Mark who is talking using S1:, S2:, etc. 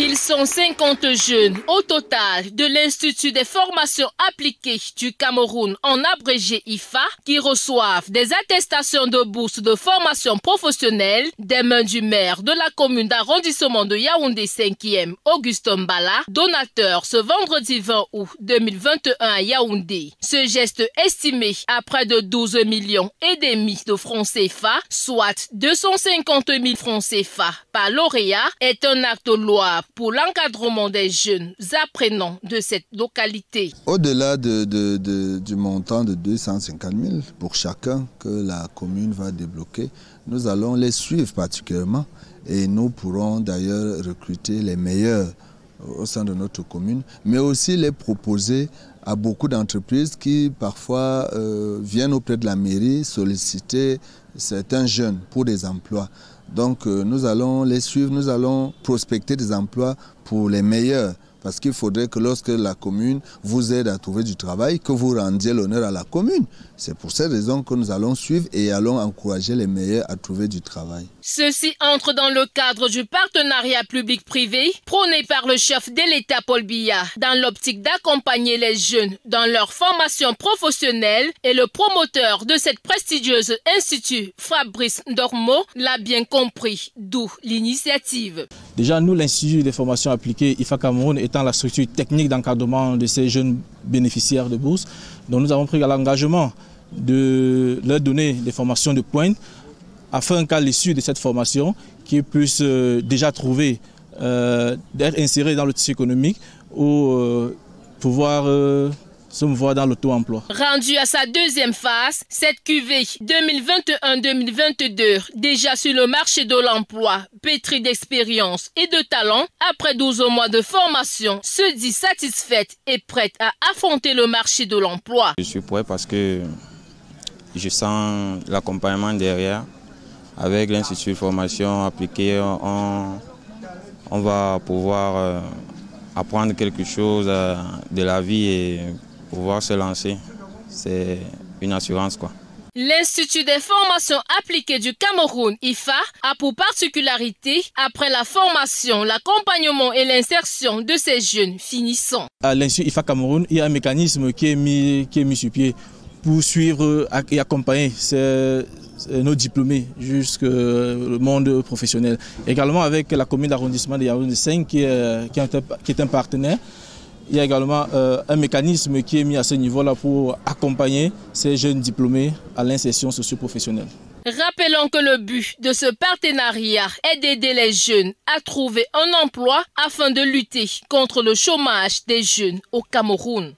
S1: Ils sont 50 jeunes au total de l'Institut des formations appliquées du Cameroun en abrégé IFA qui reçoivent des attestations de bourse de formation professionnelle des mains du maire de la commune d'arrondissement de Yaoundé 5e, Auguste Mbala, donateur ce vendredi 20 août 2021 à Yaoundé. Ce geste estimé à près de 12 millions et demi de francs CFA, soit 250 000 francs CFA par lauréat, est un acte loi pour l'encadrement des jeunes apprenants de cette localité.
S2: Au-delà de, du montant de 250 000 pour chacun que la commune va débloquer, nous allons les suivre particulièrement et nous pourrons d'ailleurs recruter les meilleurs au sein de notre commune, mais aussi les proposer à beaucoup d'entreprises qui parfois euh, viennent auprès de la mairie solliciter certains jeunes pour des emplois. Donc euh, nous allons les suivre, nous allons prospecter des emplois pour les meilleurs. Parce qu'il faudrait que lorsque la commune vous aide à trouver du travail, que vous rendiez l'honneur à la commune. C'est pour cette raison que nous allons suivre et allons encourager les meilleurs à trouver du travail.
S1: Ceci entre dans le cadre du partenariat public-privé prôné par le chef de l'État Paul Biya dans l'optique d'accompagner les jeunes dans leur formation professionnelle et le promoteur de cette prestigieuse institut, Fabrice Dormo, l'a bien compris, d'où l'initiative.
S3: Déjà, nous, l'Institut des formations appliquées IFA Cameroun étant la structure technique d'encadrement de ces jeunes bénéficiaires de bourse, dont nous avons pris l'engagement de leur donner des formations de pointe afin qu'à l'issue de cette formation, qu'ils puissent euh, déjà trouver euh, d'être insérés dans le tissu économique ou euh, pouvoir se dans l'auto-emploi.
S1: Rendu à sa deuxième phase, cette QV 2021-2022, déjà sur le marché de l'emploi, pétrie d'expérience et de talent, après 12 mois de formation, se dit satisfaite et prête à affronter le marché de l'emploi.
S4: Je suis prêt parce que je sens l'accompagnement derrière. Avec l'Institut de formation appliquée, on, on va pouvoir euh, apprendre quelque chose euh, de la vie et pouvoir se lancer. C'est une assurance quoi.
S1: L'Institut des formations appliquées du Cameroun, IFA, a pour particularité, après la formation, l'accompagnement et l'insertion de ces jeunes finissants.
S3: À l'Institut IFA Cameroun, il y a un mécanisme qui est mis, qui est mis sur pied pour suivre et accompagner nos diplômés jusqu'au monde professionnel. Également avec la commune d'arrondissement de Yaoundé 5 qui est, qui est un partenaire. Il y a également euh, un mécanisme qui est mis à ce niveau-là pour accompagner ces jeunes diplômés à l'insertion socio-professionnelle.
S1: Rappelons que le but de ce partenariat est d'aider les jeunes à trouver un emploi afin de lutter contre le chômage des jeunes au Cameroun.